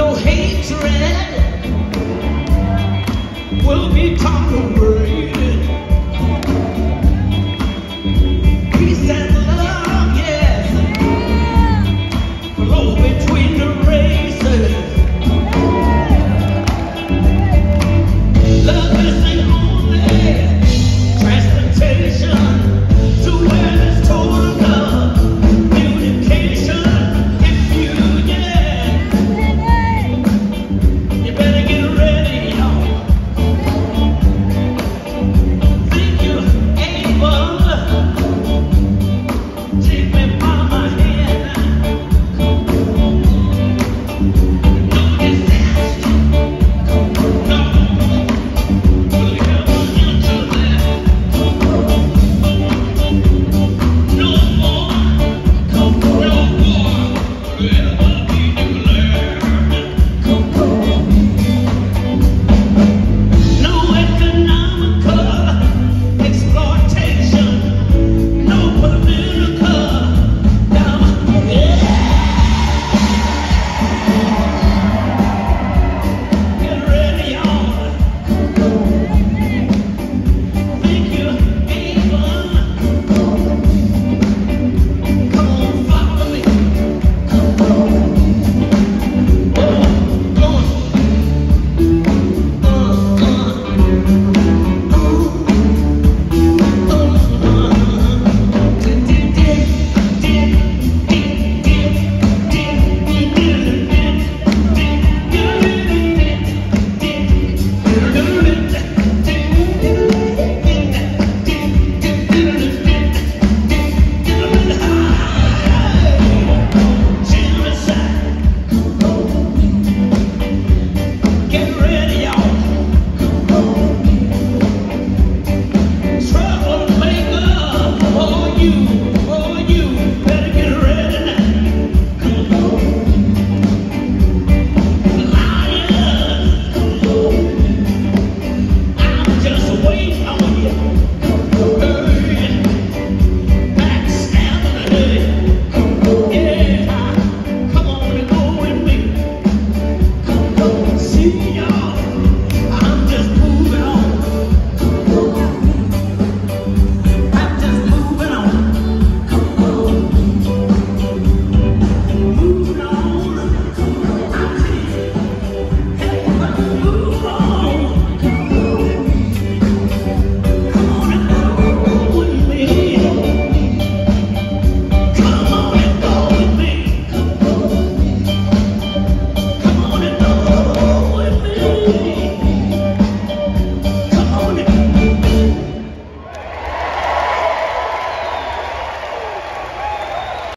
no hatred will be tolerated.